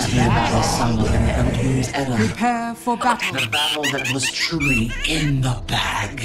Must be the battle sung of era. Prepare for battle. The battle that was truly in the bag.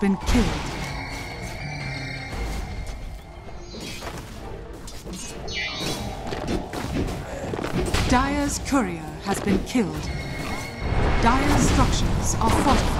Been killed. Dire's courier has been killed. Dire's structures are fortified.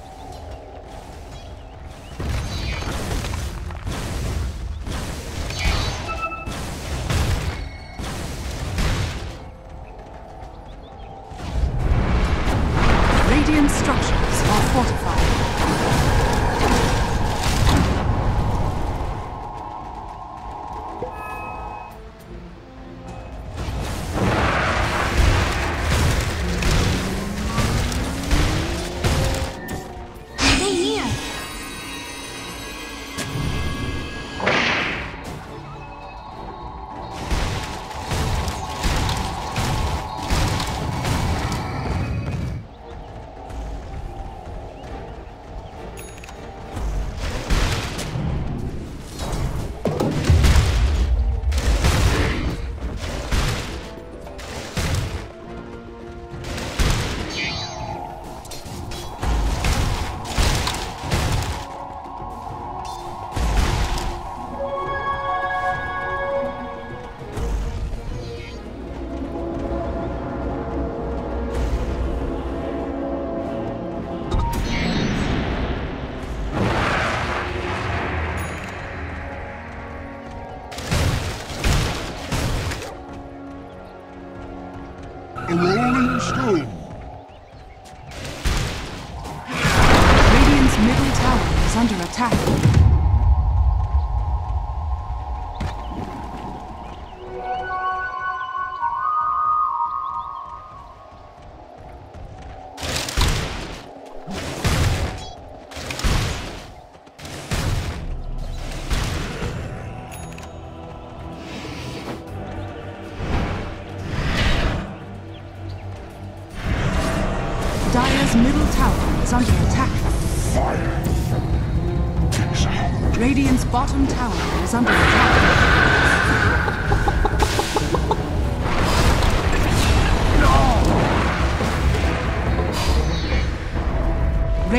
School.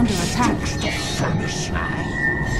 under attack. The furnace now.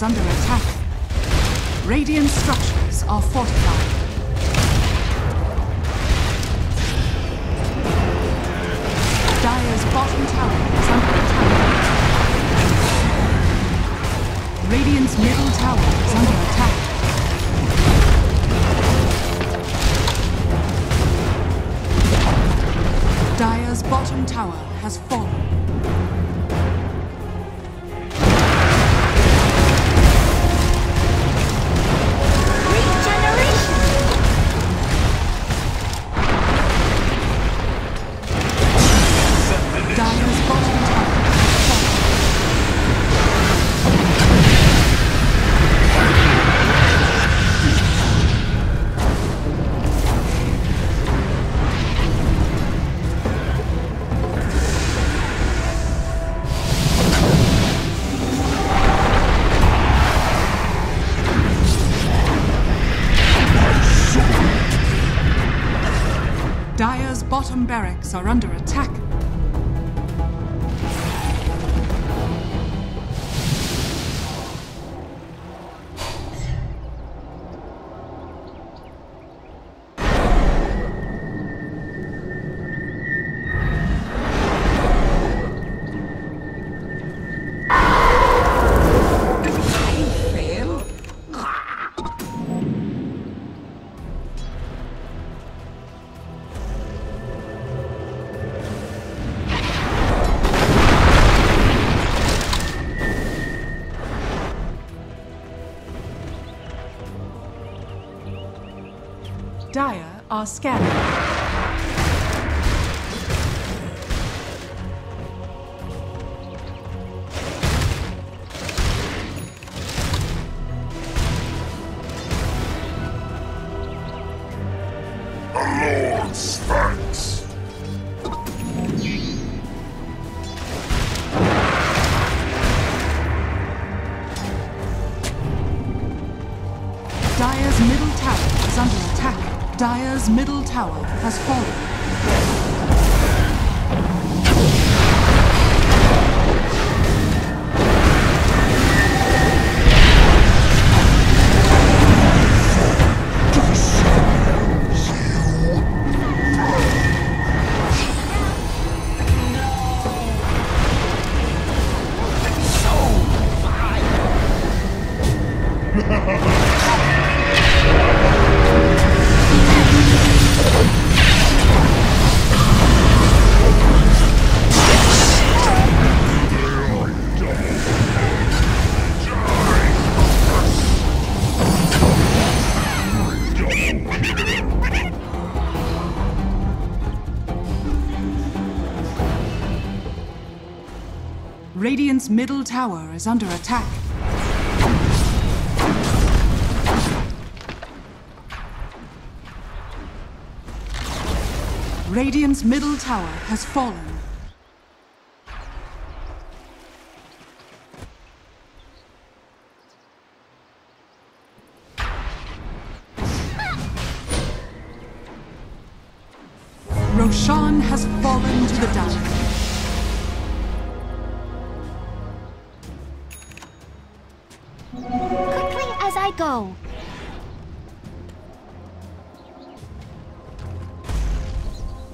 Is under attack. Radiant structures are fortified. are under us. are scattered. is under attack. Radiant's middle tower has fallen.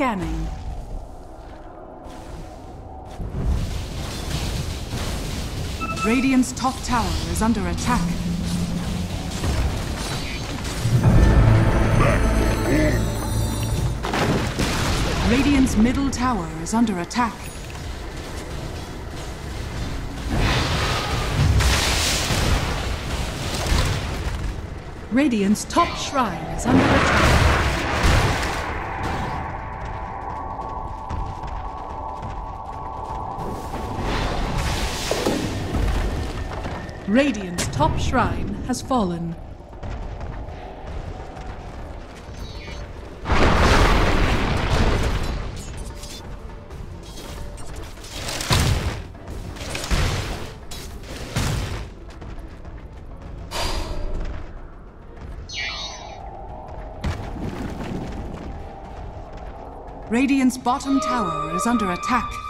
Scanning. Radiant's top tower is under attack. Radiant's middle tower is under attack. Radiant's top shrine is under attack. Radiant's top shrine has fallen. Radiant's bottom tower is under attack.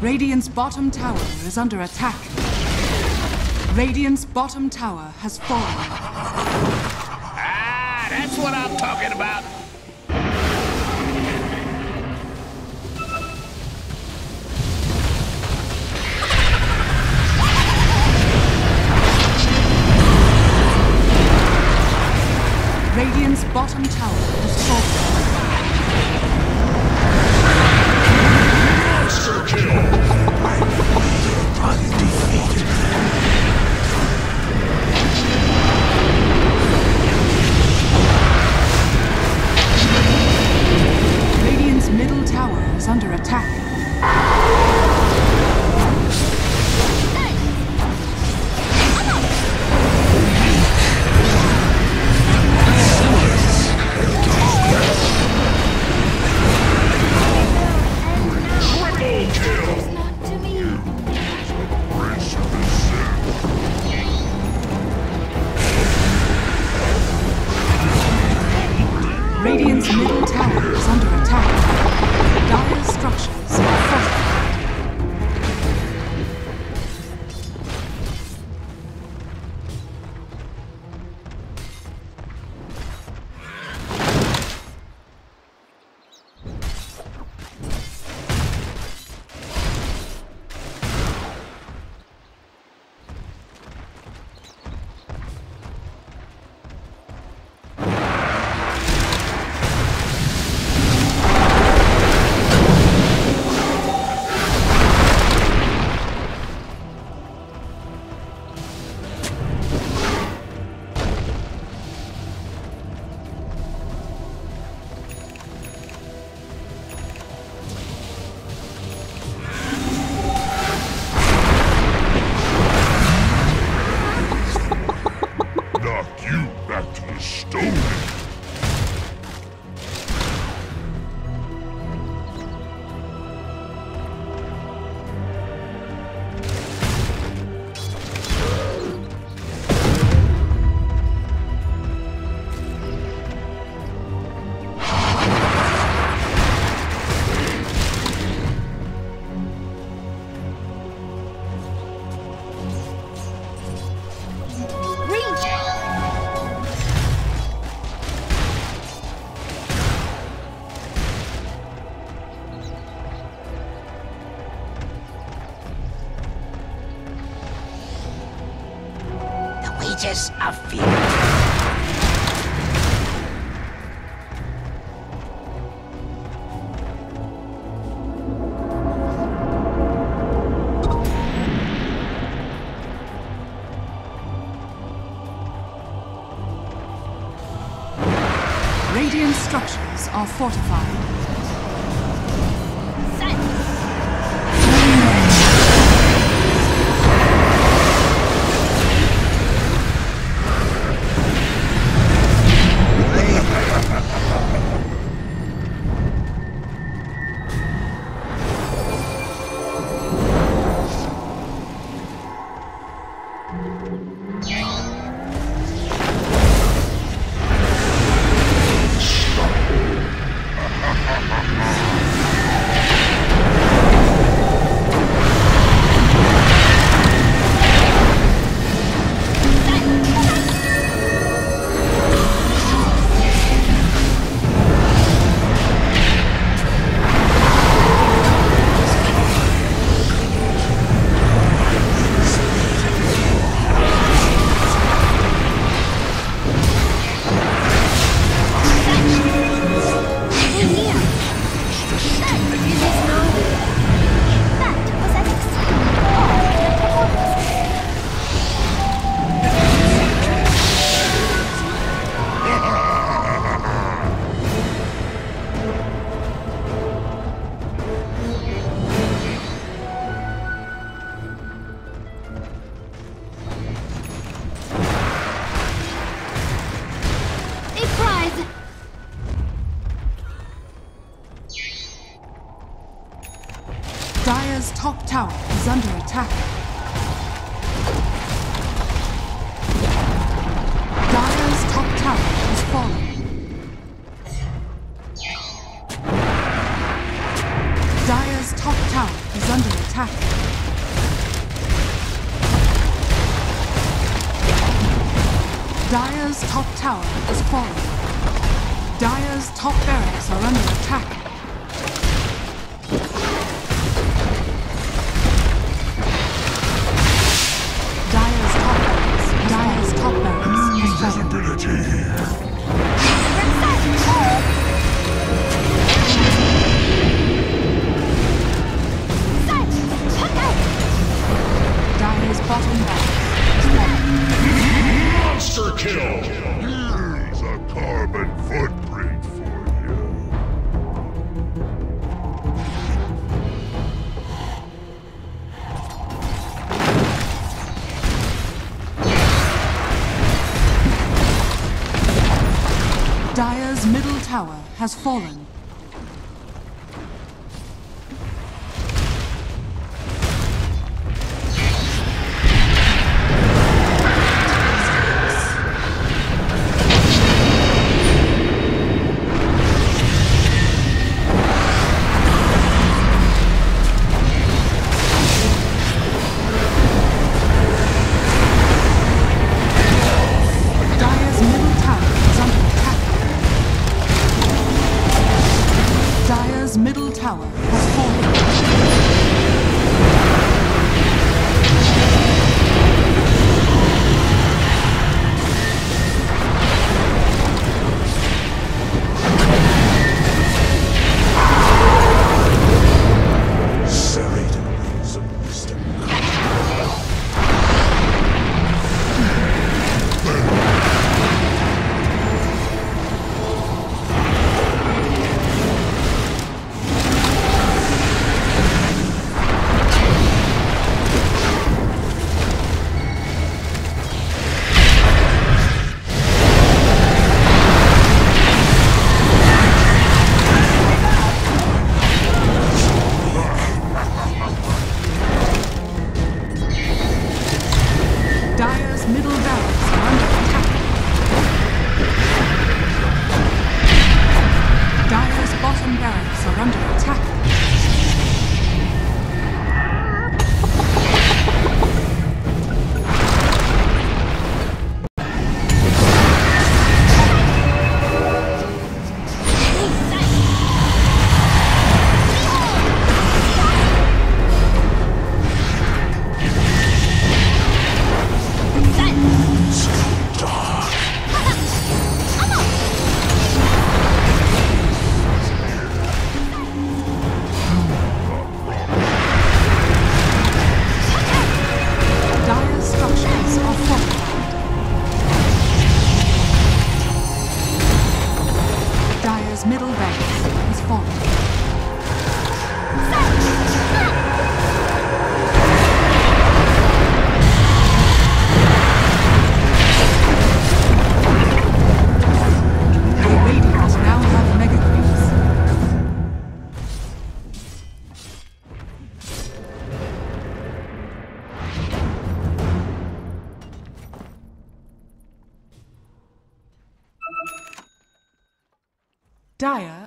Radiant's bottom tower is under attack. Radiant's bottom tower has fallen. Ah, that's what I'm talking about. Radiant's bottom tower has fallen. Just a few. Bottom right. Monster kill! Here's a carbon footprint for you. Dire's middle tower has fallen.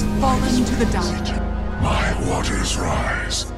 Has fallen to the Dire. My waters rise.